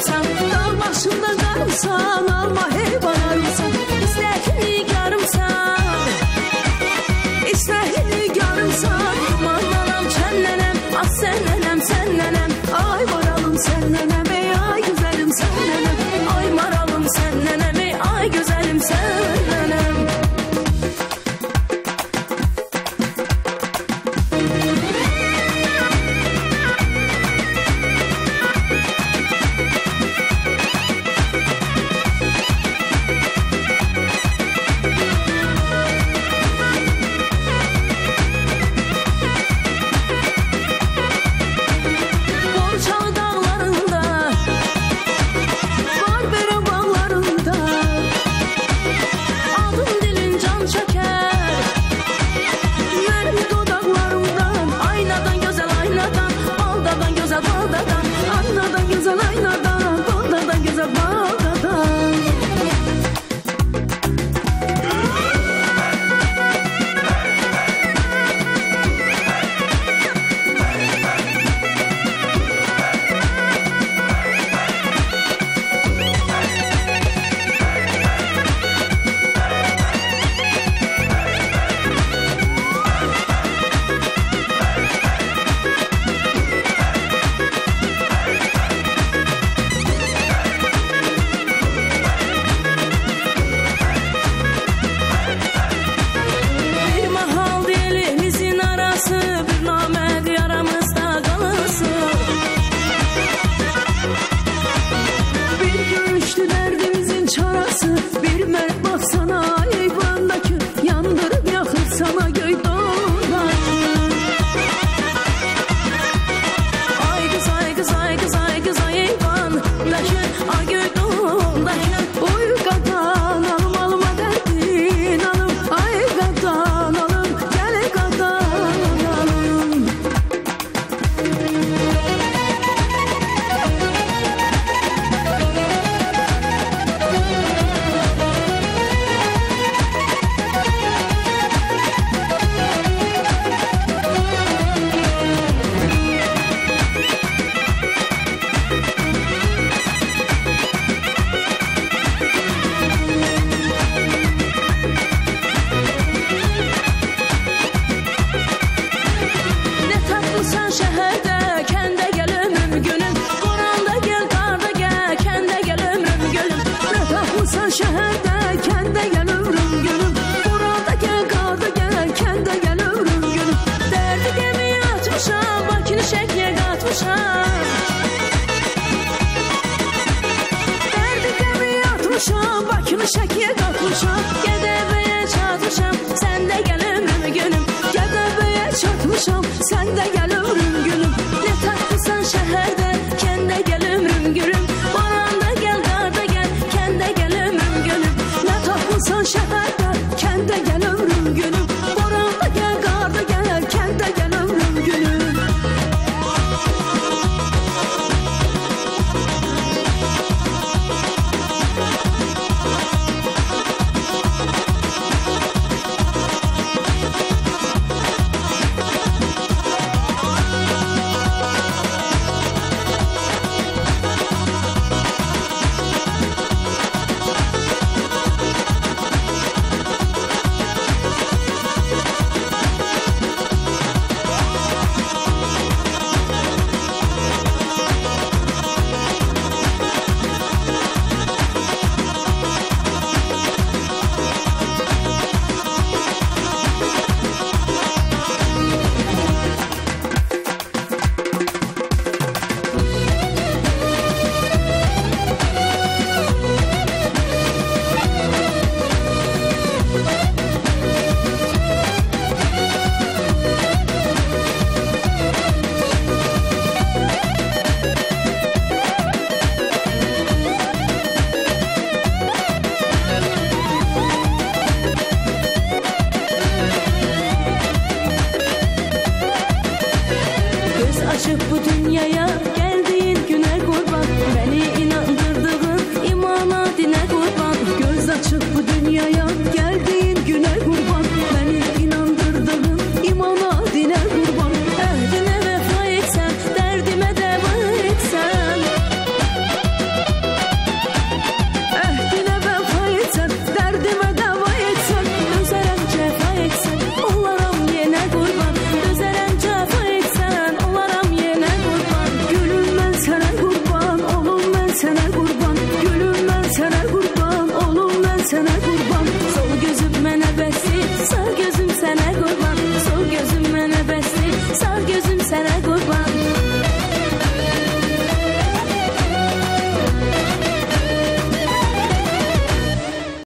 sometimes atmışam Bakını şəkiyə qatmışam Gədəbəyə